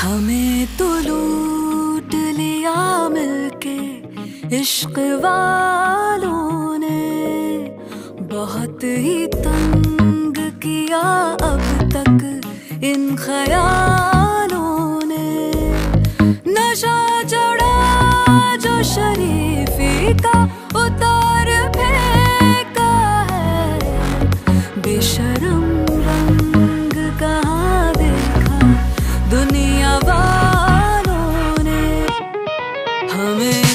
हमें तो लूट लिया मिलके इश्क वालों ने। बहुत ही तंग किया अब तक इन ख्यालों ने। नशा चढ़ा जो शरीफी का, उतार फेंका है। बेशरम रंग कहाँ देखा? दुनिया coming